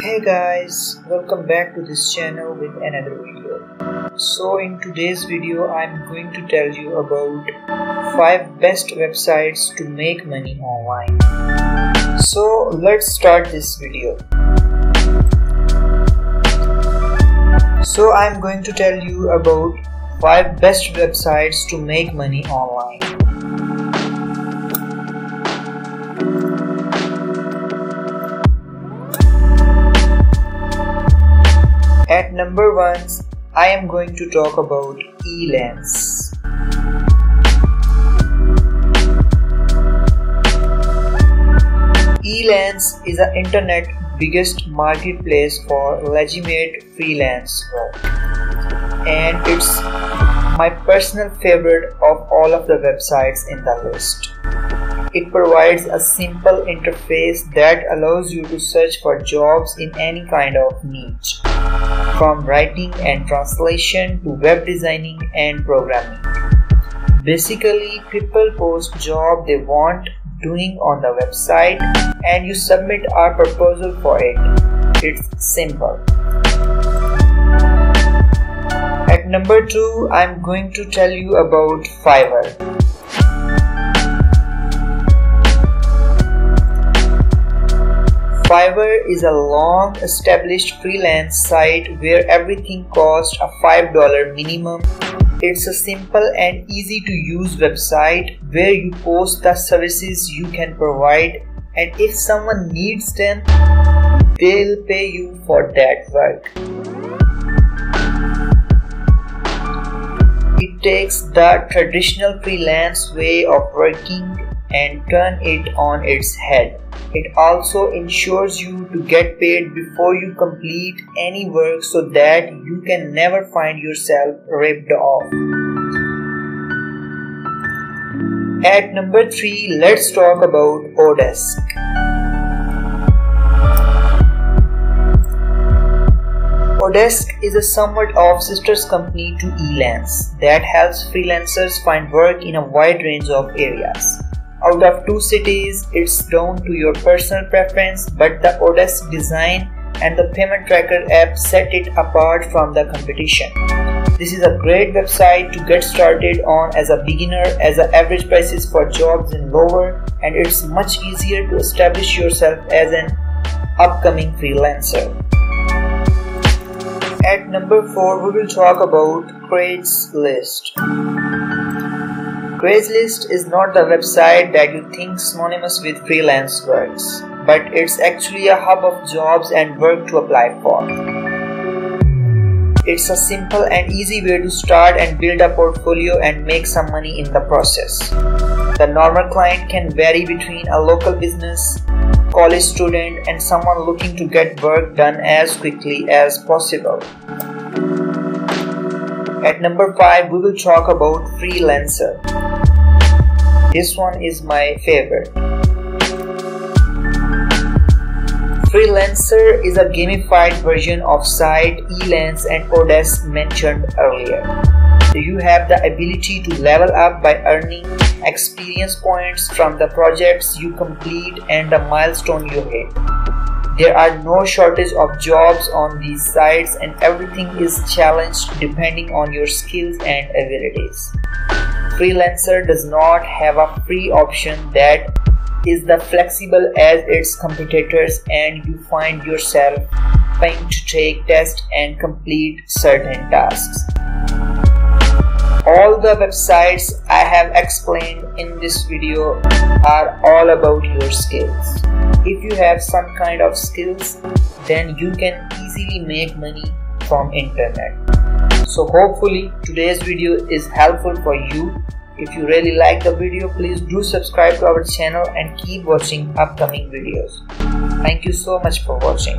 Hey guys, welcome back to this channel with another video. So in today's video I'm going to tell you about 5 best websites to make money online. So let's start this video. So I'm going to tell you about 5 best websites to make money online. At number 1, I am going to talk about Elance. Elance is the internet biggest marketplace for legitimate freelance work and it's my personal favorite of all of the websites in the list. It provides a simple interface that allows you to search for jobs in any kind of niche from writing and translation to web designing and programming. Basically, people post job they want doing on the website and you submit a proposal for it. It's simple. At number 2, I'm going to tell you about Fiverr. Fiverr is a long established freelance site where everything costs a $5 minimum. It's a simple and easy to use website where you post the services you can provide and if someone needs them, they'll pay you for that work. It takes the traditional freelance way of working and turn it on its head. It also ensures you to get paid before you complete any work so that you can never find yourself ripped off. At number 3, let's talk about Odesk. Odesk is a somewhat of sister's company to Elance that helps freelancers find work in a wide range of areas. Out of two cities, it's down to your personal preference, but the Odesk design and the payment tracker app set it apart from the competition. This is a great website to get started on as a beginner as the average prices for jobs in lower and it's much easier to establish yourself as an upcoming freelancer. At number 4 we will talk about Craigslist. Craigslist is not the website that you think synonymous with freelance works, but it's actually a hub of jobs and work to apply for. It's a simple and easy way to start and build a portfolio and make some money in the process. The normal client can vary between a local business, college student, and someone looking to get work done as quickly as possible. At number 5, we will talk about Freelancer. This one is my favorite. Freelancer is a gamified version of site Elance and Odesk mentioned earlier. You have the ability to level up by earning experience points from the projects you complete and the milestone you hit. There are no shortage of jobs on these sites and everything is challenged depending on your skills and abilities. Freelancer does not have a free option that is the flexible as its competitors and you find yourself paying to take tests and complete certain tasks. All the websites I have explained in this video are all about your skills. If you have some kind of skills, then you can easily make money from internet. So hopefully today's video is helpful for you. If you really like the video, please do subscribe to our channel and keep watching upcoming videos. Thank you so much for watching.